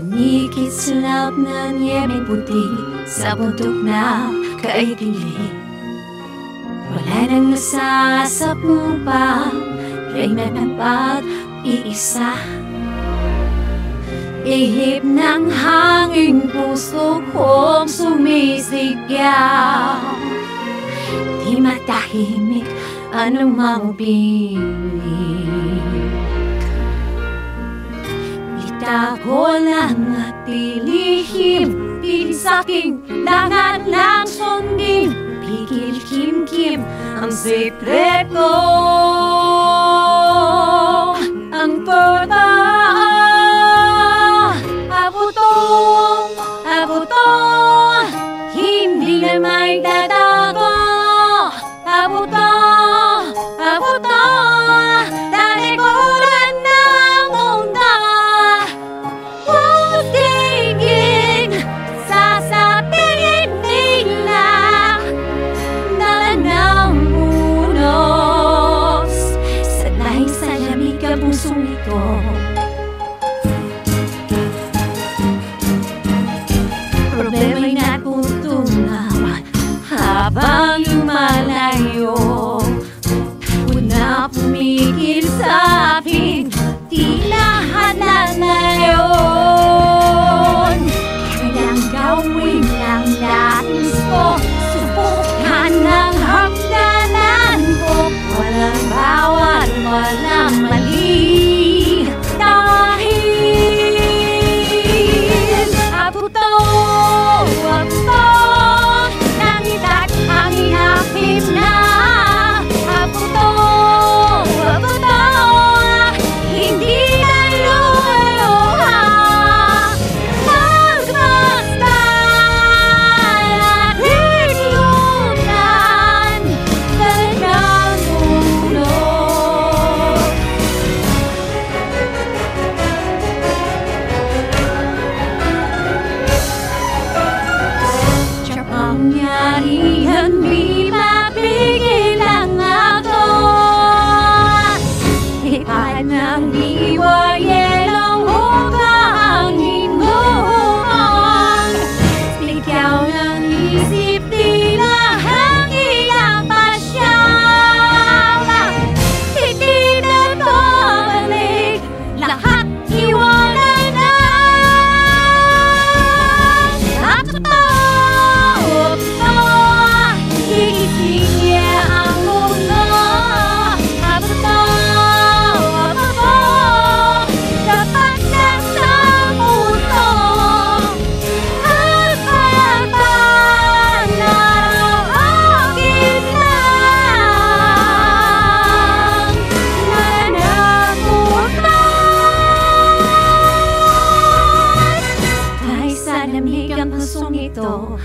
Pikit sa lap ng yemeng puti Sa bundok na kaikilig Wala nang nasa sa pupa Kainan ng pag-iisa Ihip ng hangin puso kong sumisigaw Di matahimik anumang piling Itago lang at tilihim Pilit sa'king langan ng sundin. Pigil kim-kim ang sekreto Ang totoo Abutong, abutong Hindi na may tatago pusong ito Problema'y natutunaw Habang lumalayo. Huwag na pumigil sa ang pusong ito